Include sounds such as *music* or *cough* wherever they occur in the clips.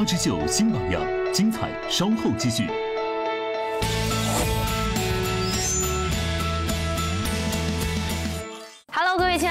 花之秀新榜样，精彩稍后继续。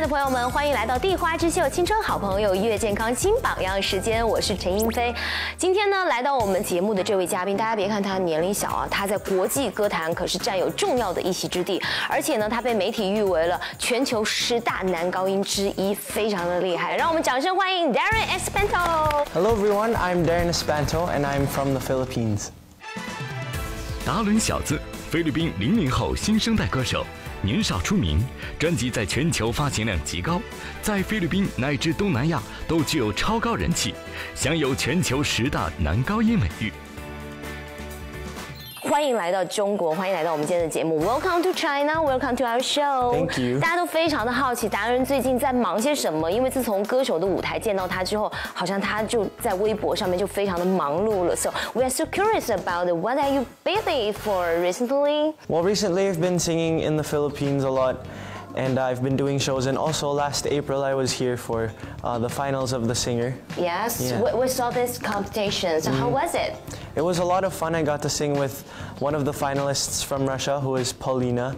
爱的朋友们，欢迎来到地花之秀青春好朋友月健康新榜样时间，我是陈英飞。今天呢，来到我们节目的这位嘉宾，大家别看他年龄小啊，他在国际歌坛可是占有重要的一席之地，而且呢，他被媒体誉为了全球十大男高音之一，非常的厉害。让我们掌声欢迎 Darren Espanto。Hello everyone, I'm Darren Espanto and I'm from the Philippines. 达伦小子，菲律宾零零后新生代歌手，年少出名，专辑在全球发行量极高，在菲律宾乃至东南亚都具有超高人气，享有全球十大男高音美誉。欢迎来到中国，欢迎来到我们今天的节目。Welcome to China, welcome to our show. Thank you. 大家都非常的好奇达人最近在忙些什么，因为自从歌手的舞台见到他之后，好像他就在微博上面就非常的忙碌了。So we are so curious about what are you busy for recently? Well, recently I've been singing in the Philippines a lot and I've been doing shows and also last April I was here for uh, the finals of The Singer. Yes, Yeah. we, we saw this competition. So how was it? It was a lot of fun. I got to sing with one of the finalists from Russia who is Polina.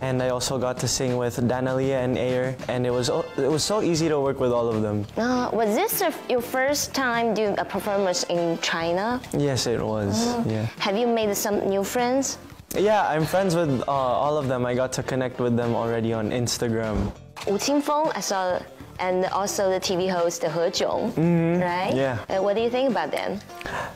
And I also got to sing with Danalia and Ayer, and it was it was so easy to work with all of them. Uh, was this your- your first time doing a performance in China? Yes, it was. Yeah. Have you made some new friends? Yeah, I'm friends with uh, all of them. I got to connect with them already on Instagram. Wu Qingfeng, I saw, and also the TV host He Jiong, right? Yeah. Uh, what do you think about them?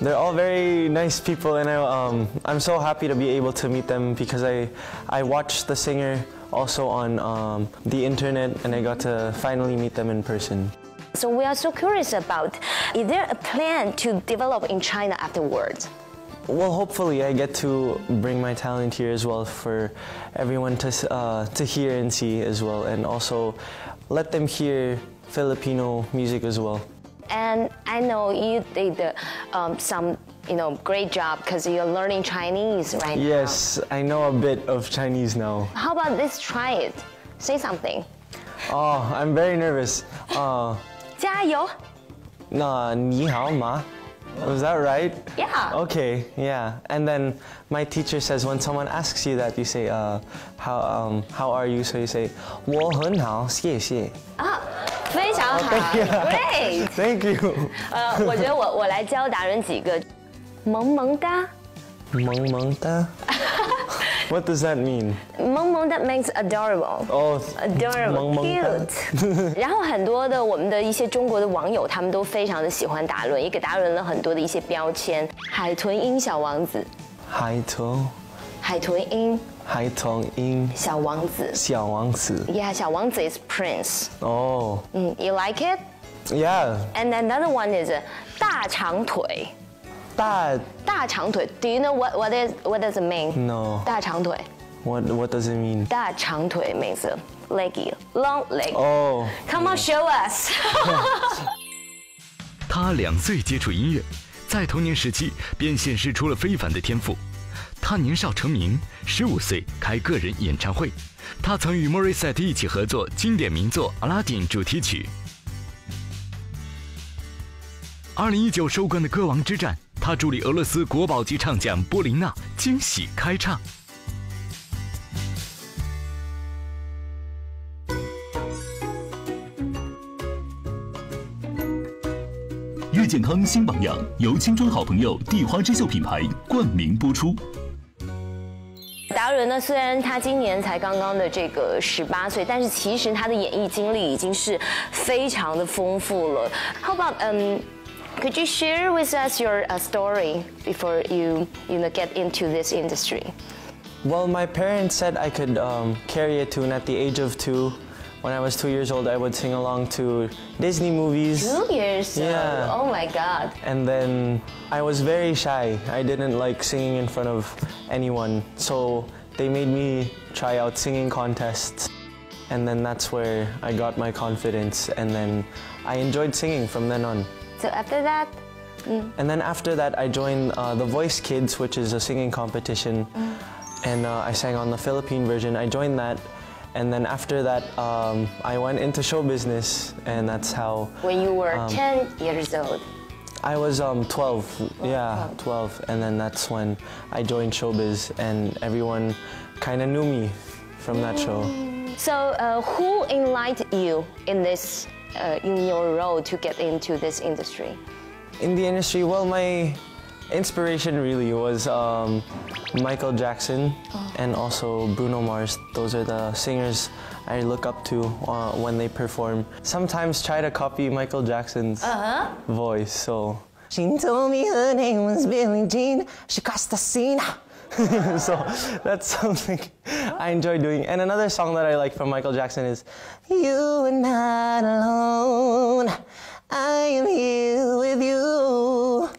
They're all very nice people, and I, um, I'm so happy to be able to meet them because I, I watched the singer also on um, the internet, and I got to finally meet them in person. So we are so curious about, is there a plan to develop in China afterwards? Well, hopefully, I get to bring my talent here as well for everyone to, uh, to hear and see as well, and also let them hear Filipino music as well. And I know you did uh, um, some, you know, great job because you're learning Chinese right Yes, I know a bit of Chinese now. now. How about let's try it? Say something. Oh, I'm very nervous. Uh, 加油! na, ni hao ma. Was that right? Yeah. Okay, yeah. And then my teacher says when someone asks you that, you say, uh, how, um, how are you? So you say, 我很好,谢谢.啊，非常好 thank *laughs* you. Great. Thank you. 呃，我觉得我我来教达人几个，萌萌哒。萌萌哒. *laughs* What does that mean? 萌萌的 means adorable。 Oh, Adorable, 萌萌哒。 cute。然后很多的我们的一些中国的网友，他们都非常的喜欢达伦，也给达伦了很多的一些标签。海豚音小王子，海豚,海豚音海豚音,小王子。小王子. Yeah，*laughs* 小王子 is prince。 Oh, 嗯，You like it? yeah. And another one is 大长腿。 大,大长腿，Do you know what what is what does it mean? No. 大长腿，what, what does it mean? 大长腿 means leggy, long leg. Oh, Come on, show us. 他两岁接触音乐，在童年时期便显示出了非凡的天赋。他年少成名，十五岁开个人演唱会。他曾与莫瑞塞特一起合作经典名作《阿拉丁》主题曲。二零一九收官的歌王之战，他助力俄罗斯国宝级唱将波琳娜惊喜开唱。月健康新榜样由青春好朋友地花之秀品牌冠名播出。达伦呢，虽然他今年才刚刚的这个十八岁，但是其实他的演艺经历已经是非常的丰富了。How about um? Could you share with us your uh, story before you, you know, get into this industry? Well, my parents said I could um, carry a tune at the age of two. When I was two years old, I would sing along to Disney movies. Two years. old. Yeah. Oh my God. And then I was very shy. I didn't like singing in front of anyone. So they made me try out singing contests. And then that's where I got my confidence. And then I enjoyed singing from then on. So after that, And then after that, I joined uh, the Voice Kids, which is a singing competition. And uh, I sang on the Philippine version. I joined that. And then after that, um, I went into show business. And that's how, when you were Um, 10 years old. I was um, 12. Yeah, 12. And then that's when I joined showbiz, and everyone kind of knew me from that show. So, uh, who enlightened you in this, uh, in your role to get into this industry? In the industry, well, my inspiration really was um, Michael Jackson and also Bruno Mars. Those are the singers I look up to uh, when they perform. Sometimes try to copy Michael Jackson's voice. So she told me her name was Billie Jean. She crossed the scene. *laughs* so that's something I enjoy doing. And another song that I like from Michael Jackson is You are not alone. I am here with you.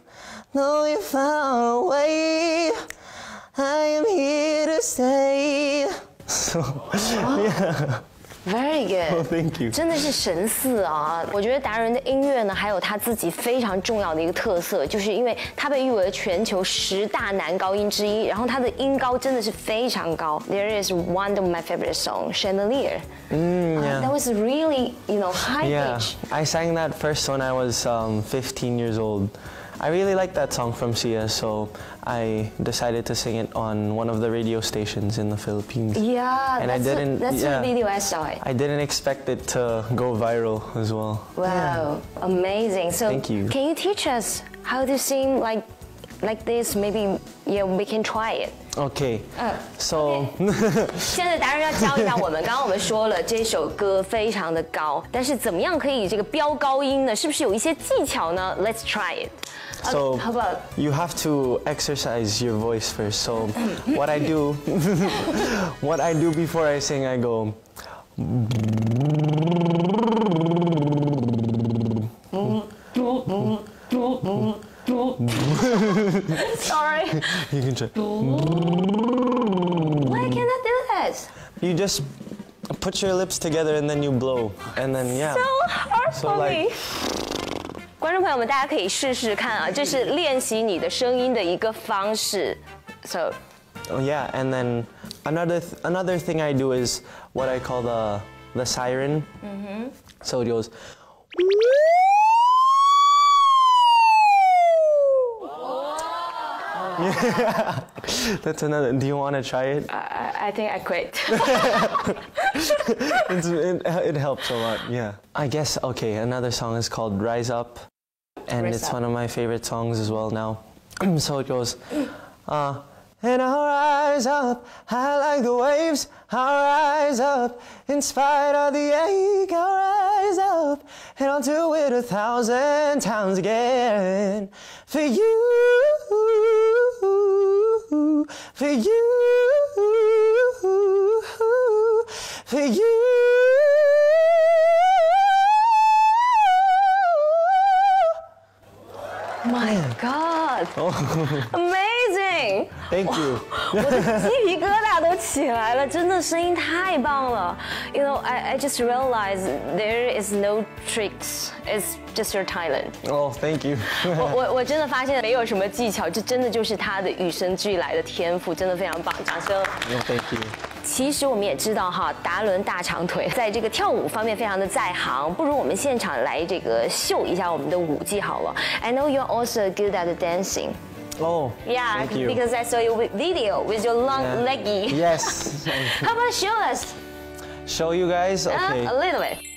Though you're far away, I am here to stay. *laughs* So, yeah. Very good. Oh, thank you. 真的是神似啊！我觉得达人的音乐呢，还有他自己非常重要的一个特色，就是因为他被誉为全球十大男高音之一，然后他的音高真的是非常高。There is one of my favorite song, Chandelier. Mm, yeah. That was really, you know, high Yeah, pitch. I sang that first when I was um, 15 years old. I really liked that song from Sia, so I decided to sing it on one of the radio stations in the Philippines. Yeah, And I that's the- didn't- that's yeah. the video I saw it. I didn't expect it to go viral as well. Wow, amazing. So Thank you. can you teach us how to sing like like this? Maybe yeah, we can try it. Okay, Uh, so 现在达人要教一下我们，刚刚我们说了这首歌非常的高，但是怎么样可以这个飙高音呢？是不是有一些技巧呢？Let's *laughs* try it. Okay, So how about you have to exercise your voice first. So what I do, *laughs* what I do before I sing, I go. *laughs* sorry? You can try. Why can't I do that? You just put your lips together and then you blow, and then yeah. So hard So for like- me. 观众朋友们，大家可以试试看啊，这是练习你的声音的一个方式。So Oh, yeah, and then another th- another thing I do is what I call the the siren. So it goes. Yeah, *laughs* that's another. Do you want to try it? I, I think I quit. *laughs* It's, it? It helps a lot. Yeah. I guess. Okay. Another song is called "Rise Up," and it's Up. one of my favorite songs as well now. *clears throat* so it goes. Uh, and I'll rise up, high like the waves. I'll rise up, in spite of the ache. I'll rise up, and I'll do it a thousand times again. For you, for you, for you. My God, amazing！ Thank *laughs* you. 我的鸡皮疙瘩都起来了，真的声音太棒了。You know, I I just realized there is no tricks. It's just your talent. Oh, thank you. *laughs* 我我我真的发现没有什么技巧，这真的就是他的与生俱来的天赋，真的非常棒，掌声。 no, *laughs* thank you. 其实我们也知道哈，达伦大长腿在这个跳舞方面非常的在行，不如我们现场来这个秀一下我们的舞技好了。I know you're also good at dancing. Oh, Yeah, because I saw your video with your long leggy. Yes. How about show us Show you guys? uh, Okay. a little bit?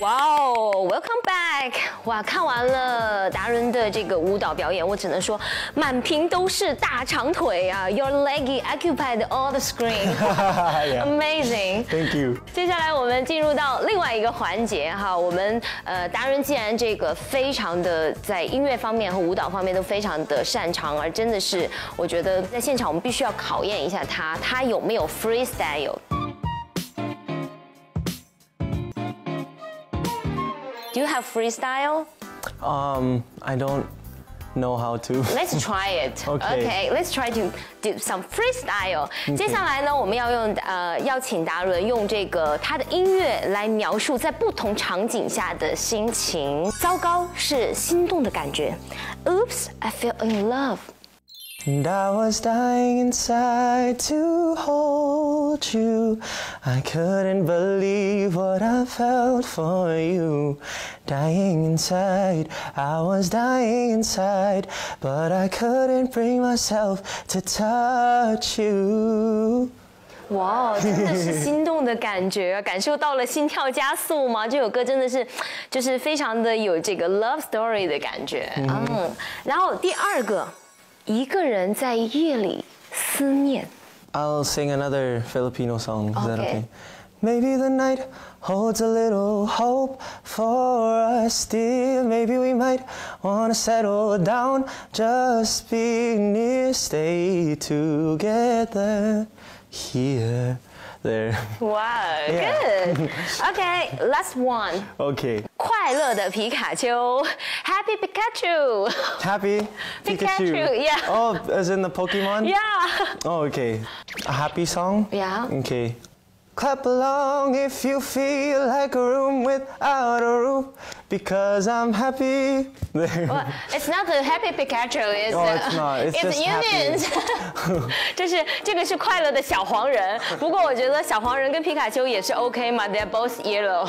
Wow, welcome back. 哇，看完了达伦的这个舞蹈表演，我只能说满屏都是大长腿啊！Your leggy occupied all the screen. *laughs* Amazing. Thank you. 接下来我们进入到另外一个环节哈，我们呃达人既然这个非常的在音乐方面和舞蹈方面都非常的擅长，而真的是我觉得在现场我们必须要考验一下他，他有没有 freestyle。Do you have freestyle? Um, I don't know how to. Let's try *laughs* it. Okay. Okay, let's try to do some freestyle. 接下来呢，我们要用呃邀请达伦用这个他的音乐来描述在不同场景下的心情。糟糕是心动的感觉。Oops, I fell in love. And I was dying inside to hold you. I couldn't believe what I felt for you. Dying inside, I was dying inside, but I couldn't bring myself to touch you. 哇，真的是心动的感觉，感受到了心跳加速吗？这首歌真的是，就是非常的有这个 love *laughs* story 的感觉。嗯，然后第二个， 一个人在夜里思念。 I'll sing another Filipino song. Is that Okay. okay? Maybe the night holds a little hope for us still. Maybe we might want to settle down, just be near, stay together here, there. Wow, *laughs* Yeah. good. Okay, last one. Okay. 快乐的皮卡丘，Happy Pikachu。Happy Pikachu. Pikachu. Yeah. Oh, as in the Pokemon. Yeah. Oh, okay. A happy song. Yeah. Okay. Clap along if you feel like a room without a roof because I'm happy. *laughs* well, it's not the happy Pikachu, is oh, it? oh, it's, not. it's, it's Minions. *laughs* 就是这个是快乐的小黄人，不过我觉得小黄人跟皮卡丘也是 OK 嘛，They're both yellow.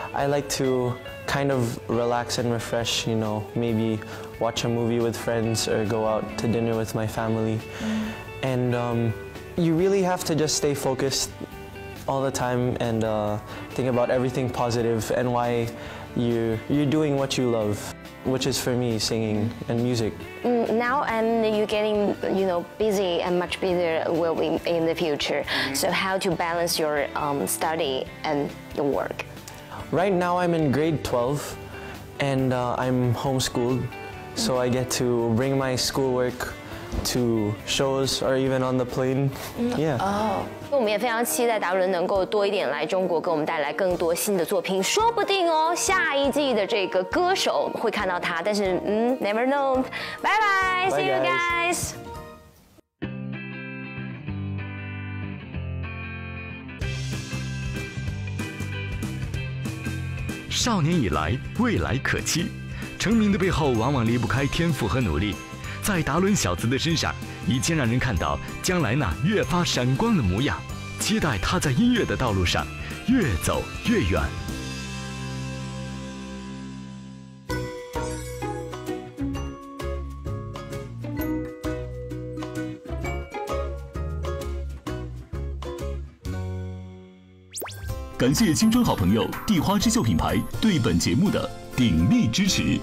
I like to kind of relax and refresh, you know, maybe watch a movie with friends or go out to dinner with my family. And um, you really have to just stay focused all the time and uh, think about everything positive and why you you're doing what you love, which is for me singing and music. Mm, now and you're getting you know busy and much busier will be in the future so how to balance your um, study and your work Right now I'm in grade 12 and uh, I'm homeschooled, so I get to bring my schoolwork to shows or even on the plane. Yeah. 我们也非常期待达伦能够多一点来中国，给我们带来更多新的作品，说不定哦，下一季的这个歌手会看到他。但是，嗯，never know。拜拜 Bye, see you guys. guys。 少年以来，未来可期。成名的背后，往往离不开天赋和努力。在达伦小子的身上，已经让人看到将来那越发闪光的模样。期待他在音乐的道路上越走越远。感谢青春好朋友地花之秀品牌对本节目的鼎力支持。